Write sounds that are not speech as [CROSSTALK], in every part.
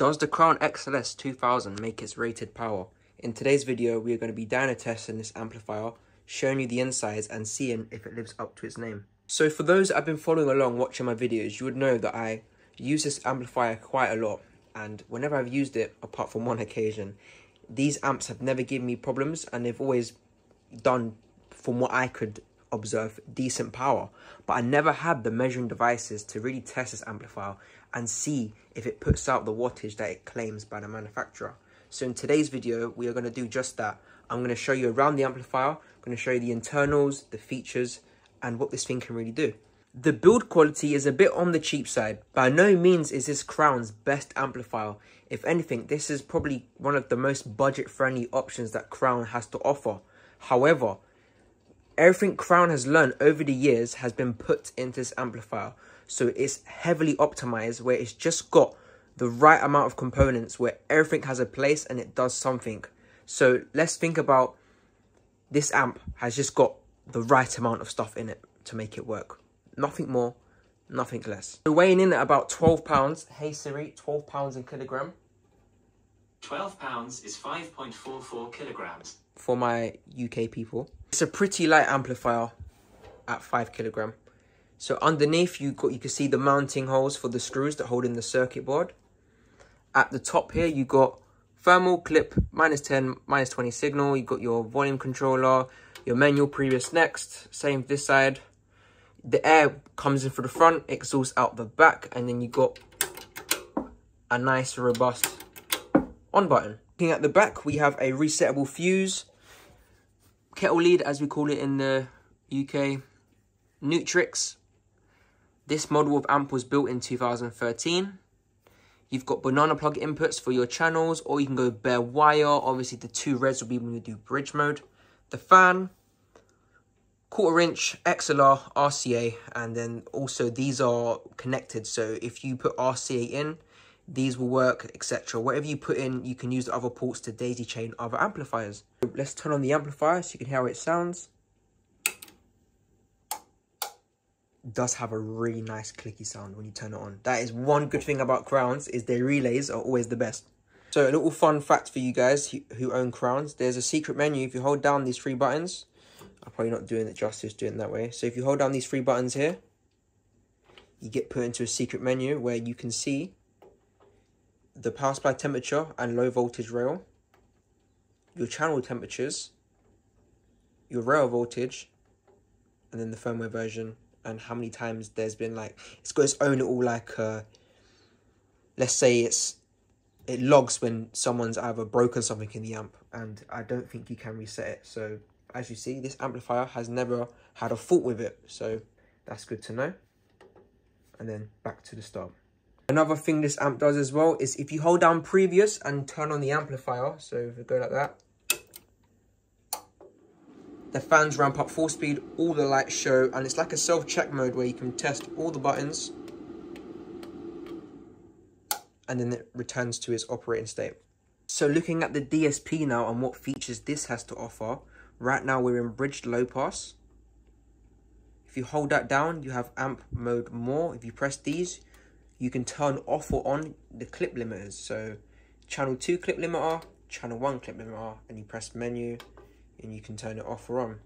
Does the Crown XLS 2000 make its rated power? In today's video, we are going to be dyno testing this amplifier, showing you the insides and seeing if it lives up to its name. So for those that have been following along watching my videos, you would know that I use this amplifier quite a lot. And whenever I've used it, apart from one occasion, these amps have never given me problems and they've always done, from what I could observe, decent power. But I never had the measuring devices to really test this amplifier and see if it puts out the wattage that it claims by the manufacturer. So in today's video, we are going to do just that. I'm going to show you around the amplifier, I'm going to show you the internals, the features, and what this thing can really do. The build quality is a bit on the cheap side. By no means is this Crown's best amplifier. If anything, this is probably one of the most budget-friendly options that Crown has to offer. However, everything Crown has learned over the years has been put into this amplifier. So it's heavily optimized where it's just got the right amount of components where everything has a place and it does something. So let's think about this amp has just got the right amount of stuff in it to make it work. Nothing more, nothing less. So weighing in at about 12 pounds. Hey Siri, 12 pounds in kilogram. 12 pounds is 5.44 kilograms. For my UK people. It's a pretty light amplifier at 5 kilogram. So underneath you got you can see the mounting holes for the screws that hold in the circuit board. At the top here you got thermal clip minus 10, minus 20 signal. You got your volume controller, your manual previous next. Same this side. The air comes in through the front, exhausts out the back, and then you got a nice robust on button. Looking at the back, we have a resettable fuse, kettle lead as we call it in the UK, Neutrik, this model of amp was built in 2013. You've got banana plug inputs for your channels, or you can go bare wire. Obviously, the two reds will be when you do bridge mode. The fan, quarter inch XLR RCA, and then also these are connected. So if you put RCA in, these will work, etc. Whatever you put in, you can use the other ports to daisy chain other amplifiers. Let's turn on the amplifier so you can hear how it sounds. does have a really nice clicky sound when you turn it on. That is one good thing about Crowns is their relays are always the best. So a little fun fact for you guys who own Crowns. There's a secret menu. If you hold down these three buttons, I'm probably not doing it justice doing it that way. So if you hold down these three buttons here, you get put into a secret menu where you can see the power supply temperature and low voltage rail, your channel temperatures, your rail voltage, and then the firmware version and how many times there's been like it's got its own little like uh let's say it's it logs when someone's either broken something in the amp and I don't think you can reset it. So as you see this amplifier has never had a fault with it. So that's good to know. And then back to the start another thing this amp does as well is if you hold down previous and turn on the amplifier so if we go like that the fans ramp up full speed, all the lights show, and it's like a self-check mode where you can test all the buttons and then it returns to its operating state. So looking at the DSP now and what features this has to offer, right now we're in bridged low pass. If you hold that down, you have amp mode more. If you press these, you can turn off or on the clip limiters. So channel 2 clip limiter, channel 1 clip limiter, and you press menu, and you can turn it off or on.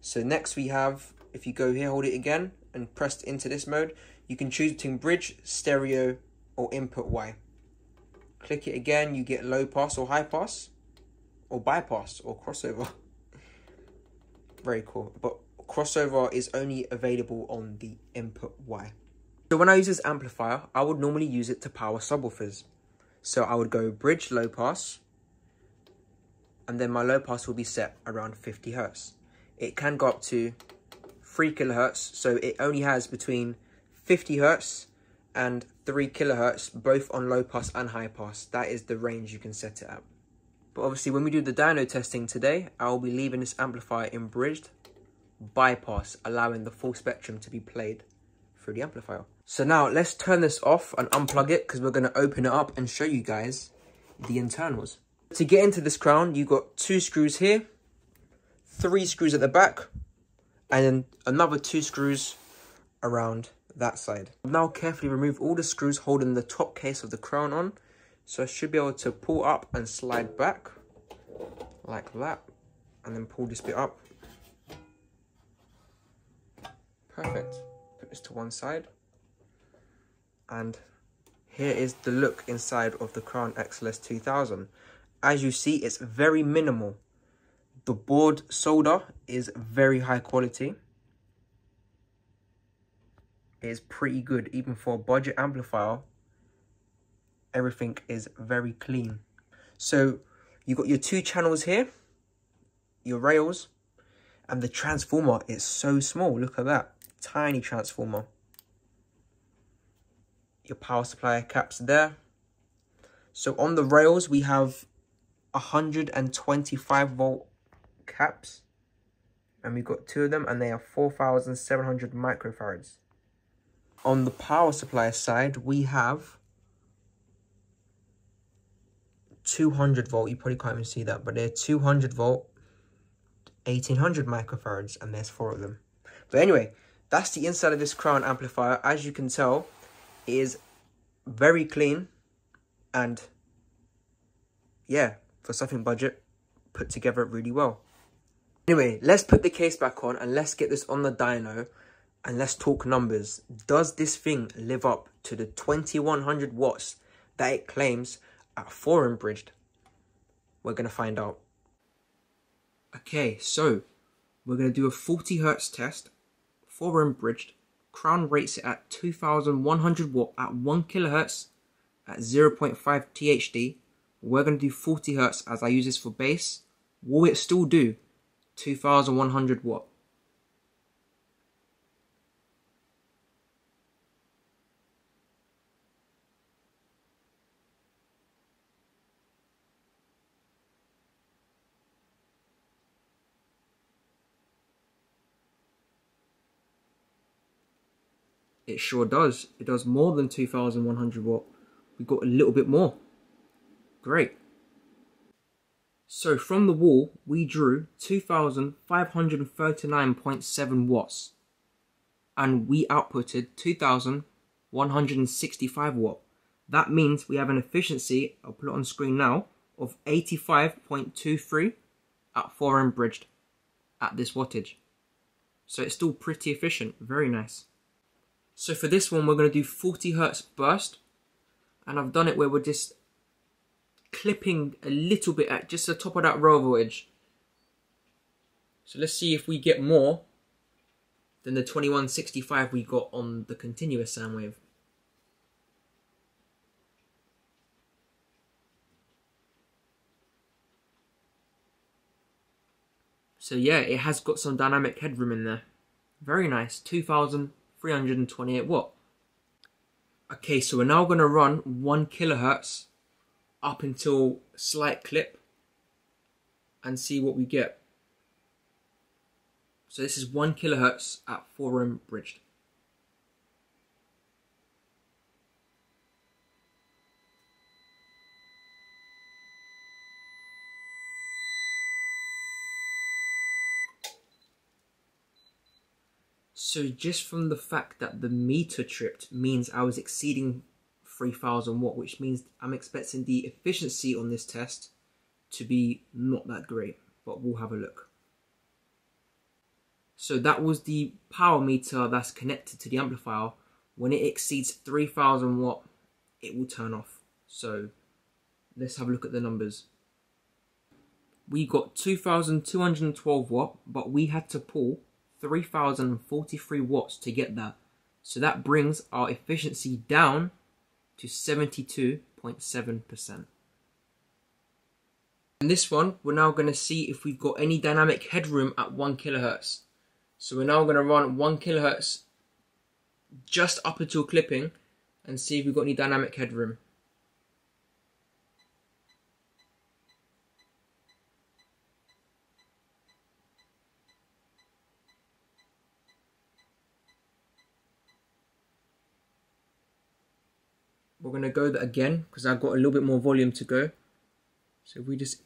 So next we have, if you go here, hold it again and press into this mode, you can choose between bridge, stereo or input Y. Click it again, you get low pass or high pass or bypass or crossover. [LAUGHS] Very cool. But crossover is only available on the input Y. So when I use this amplifier, I would normally use it to power subwoofers. So I would go bridge low pass, and then my low pass will be set around 50 hertz. It can go up to 3 kilohertz, so it only has between 50 hertz and 3 kilohertz, both on low pass and high pass. That is the range you can set it at. But obviously when we do the dyno testing today, I'll be leaving this amplifier in bridged bypass, allowing the full spectrum to be played through the amplifier. So now let's turn this off and unplug it because we're going to open it up and show you guys the internals. To get into this crown, you've got two screws here, three screws at the back, and then another two screws around that side. Now carefully remove all the screws holding the top case of the crown on. So I should be able to pull up and slide back like that and then pull this bit up. Perfect. Put this to one side. And here is the look inside of the Crown XLS 2000. As you see, it's very minimal. The board solder is very high quality. It is pretty good, even for a budget amplifier. Everything is very clean. So you got your two channels here, your rails, and the transformer is so small. Look at that, tiny transformer. Your power supply caps there. So on the rails, we have 125 volt caps. And we've got two of them and they are 4,700 microfarads. On the power supply side, we have 200 volt. You probably can't even see that, but they're 200 volt, 1800 microfarads, and there's four of them. But anyway, that's the inside of this Crown amplifier. As you can tell, it is very clean and yeah, for something budget, put together really well. Anyway, let's put the case back on and let's get this on the dyno and let's talk numbers. Does this thing live up to the 2100 watts that it claims at 4 bridged? We're going to find out. Okay, so we're going to do a 40 hertz test, 4 bridged. Crown rates it at 2100 watt at 1 kilohertz at 0.5 THD. We're going to do 40 hertz as I use this for bass. Will it still do 2100 watt? It sure does. It does more than 2100 watt. We got a little bit more. Great. So from the wall, we drew 2539.7 watts. And we outputted 2165 watt. That means we have an efficiency, I'll put it on screen now, of 85.23 at 4 bridged at this wattage. So it's still pretty efficient, very nice. So for this one, we're going to do 40 hertz burst. And I've done it where we're just clipping a little bit at just the top of that row edge. So let's see if we get more than the 2165 we got on the continuous sound wave. So yeah, it has got some dynamic headroom in there. Very nice, 2328 watt. Okay, so we're now going to run 1 kilohertz up until slight clip and see what we get. So this is 1 kilohertz at 4 ohm bridged. So just from the fact that the meter tripped means I was exceeding 3000 watt, which means I'm expecting the efficiency on this test to be not that great, but we'll have a look. So that was the power meter that's connected to the amplifier. When it exceeds 3000 watt, it will turn off. So let's have a look at the numbers. We got 2212 watt, but we had to pull 3043 watts to get that. So that brings our efficiency down to 72.7%. In this one, we're now going to see if we've got any dynamic headroom at 1 kilohertz. So we're now going to run 1 kilohertz just up until clipping and see if we've got any dynamic headroom. We're going to go that again because I've got a little bit more volume to go. So we just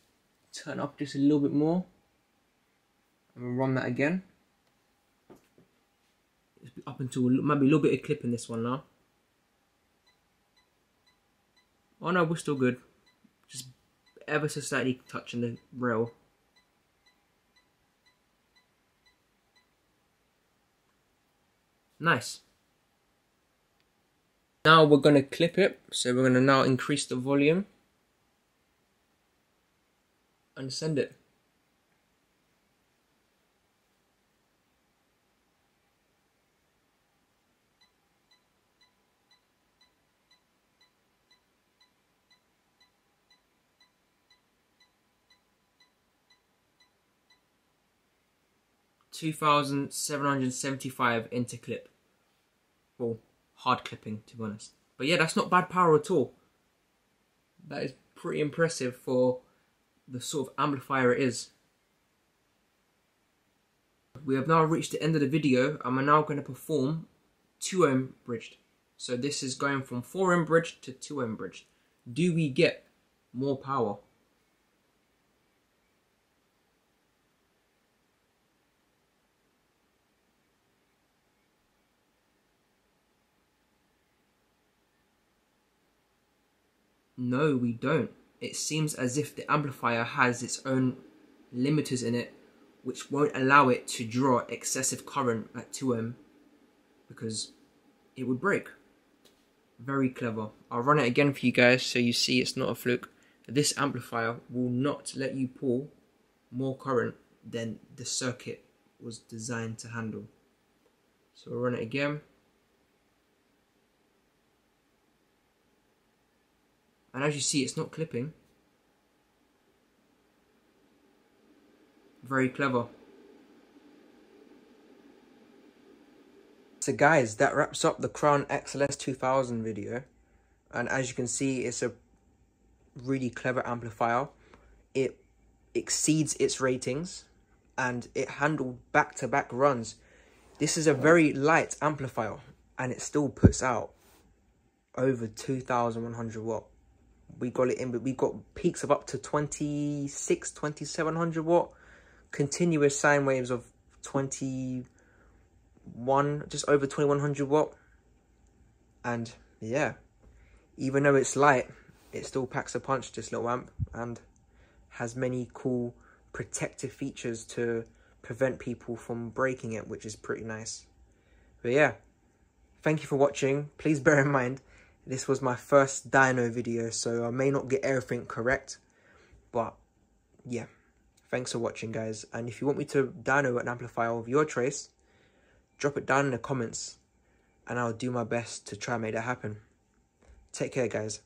turn up just a little bit more and we'll run that again. up until maybe a little bit of clip in this one now. Oh no, we're still good. Just ever so slightly touching the rail. Nice. Now we're going to clip it. So we're going to now increase the volume. And send it. 2,775 into clip. Well, hard clipping, to be honest. But yeah, that's not bad power at all. That is pretty impressive for the sort of amplifier it is. We have now reached the end of the video and we're now going to perform 2 ohm bridged. So this is going from 4 ohm bridged to 2 ohm bridged. Do we get more power? No, we don't. It seems as if the amplifier has its own limiters in it which won't allow it to draw excessive current at 2 ohm because it would break. Very clever. I'll run it again for you guys so you see it's not a fluke. This amplifier will not let you pull more current than the circuit was designed to handle. So we'll run it again. And as you see, it's not clipping. Very clever. So guys, that wraps up the Crown XLS 2000 video. And as you can see, it's a really clever amplifier. It exceeds its ratings and it handled back-to-back -back runs. This is a very light amplifier and it still puts out over 2100 watt we got it in, but we got peaks of up to 26, 2700 watt, continuous sine waves of 21, just over 2100 watt. And yeah, even though it's light, it still packs a punch, this little amp, and has many cool protective features to prevent people from breaking it, which is pretty nice. But yeah, thank you for watching. Please bear in mind, this was my first dyno video, so I may not get everything correct. But, yeah. Thanks for watching, guys. And if you want me to dyno an amplifier of your trace, drop it down in the comments. And I'll do my best to try and make that happen. Take care, guys.